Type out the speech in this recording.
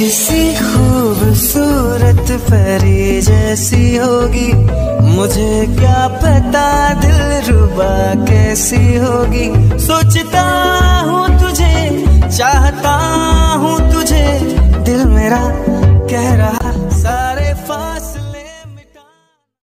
किसी खूबसूरत परी जैसी होगी। मुझे क्या पता दिल रुबा कैसी होगी। सोचता हूँ तुझे, चाहता हूँ